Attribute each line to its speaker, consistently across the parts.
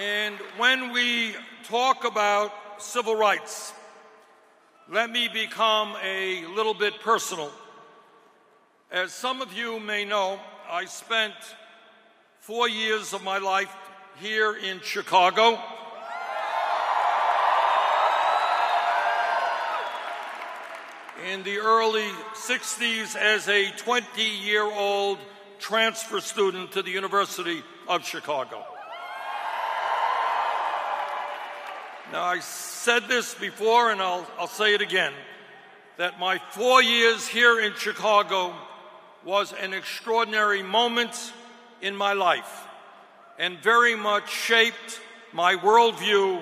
Speaker 1: And when we talk about civil rights, let me become a little bit personal. As some of you may know, I spent four years of my life here in Chicago. In the early 60s, as a 20 year old transfer student to the University of Chicago. Now, I said this before and I'll, I'll say it again that my four years here in Chicago was an extraordinary moment in my life and very much shaped my worldview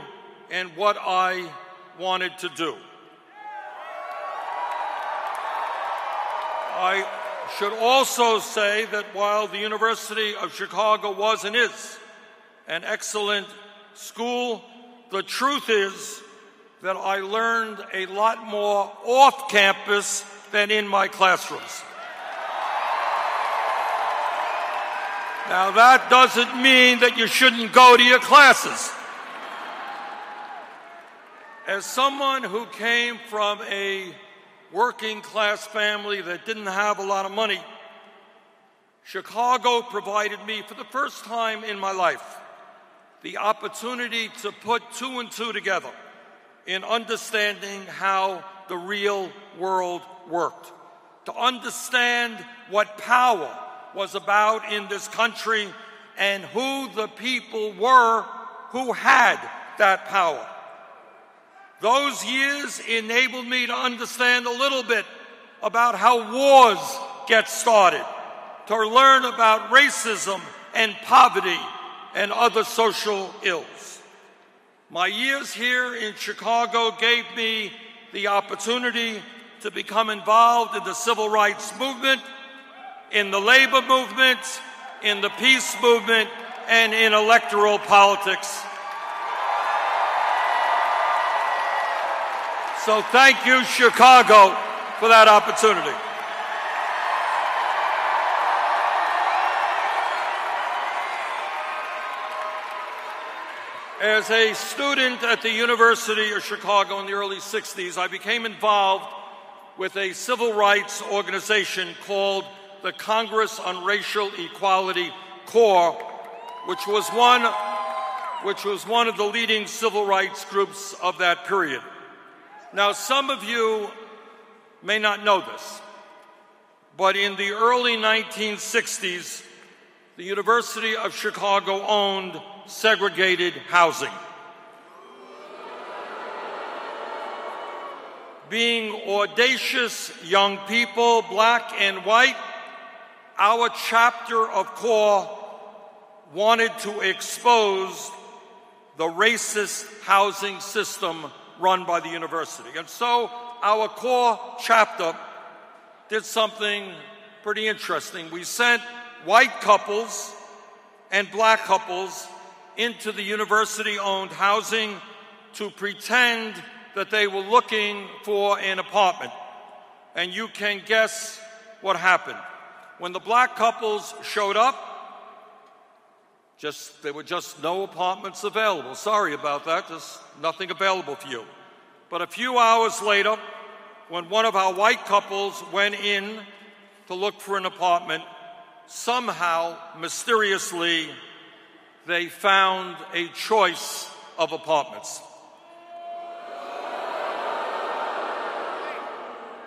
Speaker 1: and what I wanted to do. I should also say that while the University of Chicago was and is an excellent school, the truth is that I learned a lot more off campus than in my classrooms. Now, that doesn't mean that you shouldn't go to your classes. As someone who came from a working class family that didn't have a lot of money, Chicago provided me for the first time in my life the opportunity to put two and two together in understanding how the real world worked, to understand what power was about in this country and who the people were who had that power. Those years enabled me to understand a little bit about how wars get started, to learn about racism and poverty and other social ills. My years here in Chicago gave me the opportunity to become involved in the civil rights movement, in the labor movement, in the peace movement, and in electoral politics. So thank you, Chicago, for that opportunity. As a student at the University of Chicago in the early 60s, I became involved with a civil rights organization called the Congress on Racial Equality CORE, which was one, which was one of the leading civil rights groups of that period. Now, some of you may not know this, but in the early 1960s, the University of Chicago owned segregated housing. Being audacious young people, black and white, our chapter of CORE wanted to expose the racist housing system run by the university. And so our CORE chapter did something pretty interesting. We sent white couples and black couples into the university owned housing to pretend that they were looking for an apartment. And you can guess what happened. When the black couples showed up, just there were just no apartments available. Sorry about that. There's nothing available for you. But a few hours later, when one of our white couples went in to look for an apartment, somehow, mysteriously, they found a choice of apartments.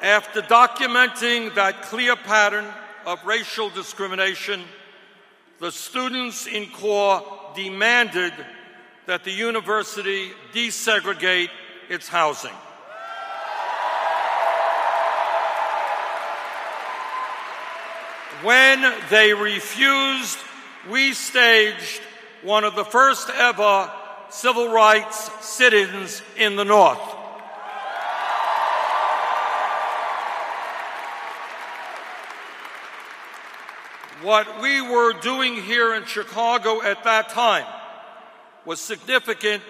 Speaker 1: After documenting that clear pattern of racial discrimination, the students in CORE demanded that the university desegregate its housing. When they refused, we staged one of the first ever civil rights sit ins in the North. What we were doing here in Chicago at that time was significant,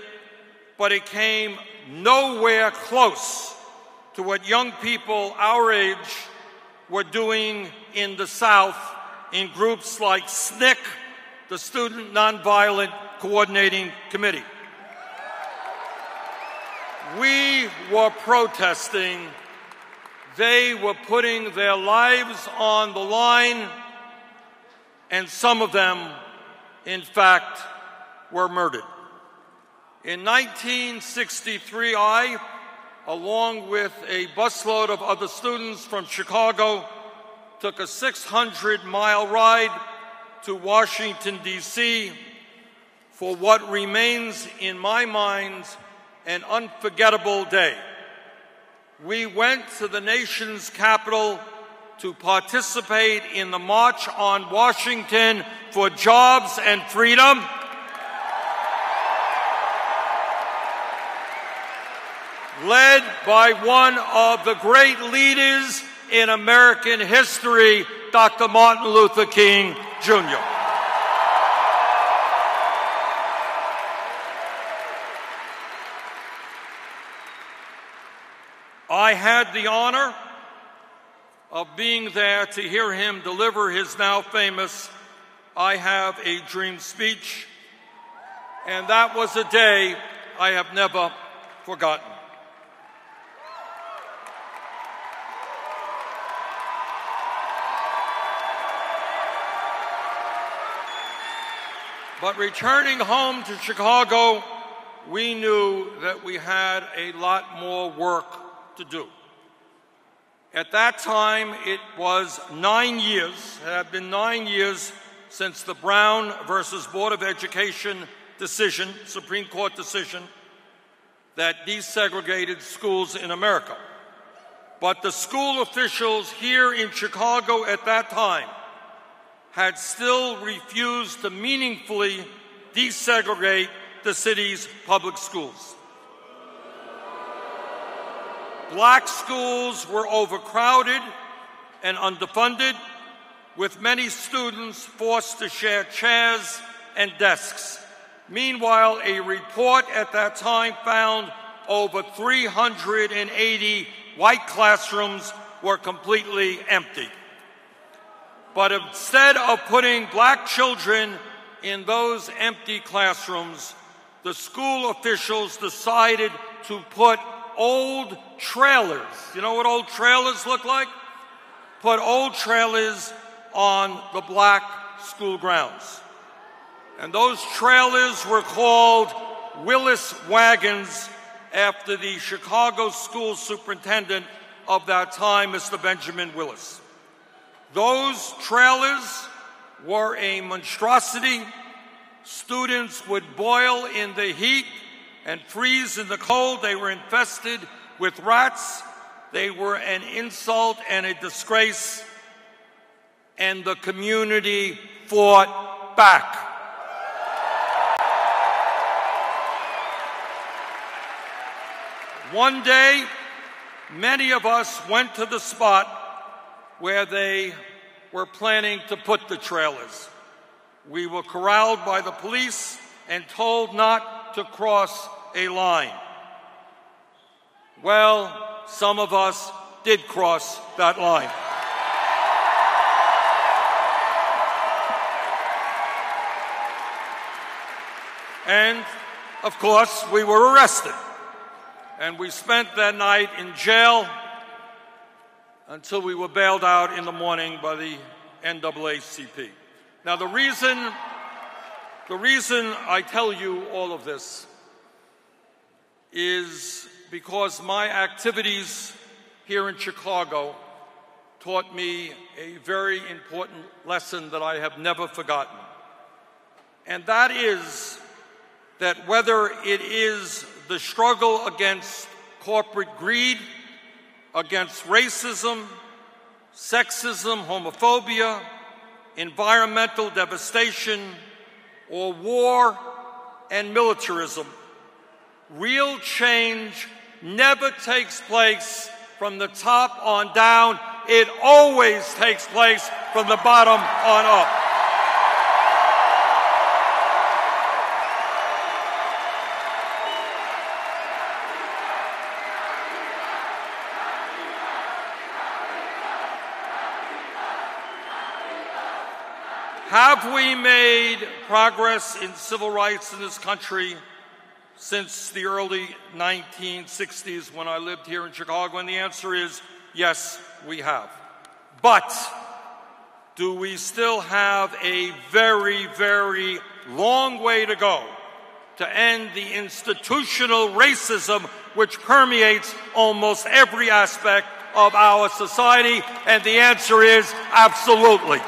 Speaker 1: but it came nowhere close to what young people our age were doing in the South in groups like SNCC the Student Nonviolent Coordinating Committee. We were protesting. They were putting their lives on the line, and some of them, in fact, were murdered. In 1963, I, along with a busload of other students from Chicago, took a 600 mile ride to Washington, D.C. for what remains in my mind an unforgettable day. We went to the nation's capital to participate in the March on Washington for Jobs and Freedom. Led by one of the great leaders in American history, Dr. Martin Luther King Jr. I had the honor of being there to hear him deliver his now famous I Have a Dream speech, and that was a day I have never forgotten. But returning home to Chicago, we knew that we had a lot more work to do. At that time, it was nine years, it had been nine years since the Brown versus Board of Education decision, Supreme Court decision, that desegregated schools in America. But the school officials here in Chicago at that time had still refused to meaningfully desegregate the city's public schools. Black schools were overcrowded and underfunded, with many students forced to share chairs and desks. Meanwhile, a report at that time found over 380 white classrooms were completely empty. But instead of putting black children in those empty classrooms, the school officials decided to put old trailers. You know what old trailers look like? Put old trailers on the black school grounds. And those trailers were called Willis wagons after the Chicago school superintendent of that time, Mr. Benjamin Willis. Those trailers were a monstrosity. Students would boil in the heat and freeze in the cold. They were infested with rats. They were an insult and a disgrace. And the community fought back. One day, many of us went to the spot where they were planning to put the trailers. We were corralled by the police and told not to cross a line. Well, some of us did cross that line. And of course, we were arrested. And we spent that night in jail until we were bailed out in the morning by the NAACP. Now, the reason, the reason I tell you all of this is because my activities here in Chicago taught me a very important lesson that I have never forgotten. And that is that whether it is the struggle against corporate greed, against racism, sexism, homophobia, environmental devastation, or war and militarism. Real change never takes place from the top on down. It always takes place from the bottom on up. Have we made progress in civil rights in this country since the early 1960s when I lived here in Chicago? And the answer is yes, we have. But do we still have a very, very long way to go to end the institutional racism which permeates almost every aspect of our society? And the answer is absolutely.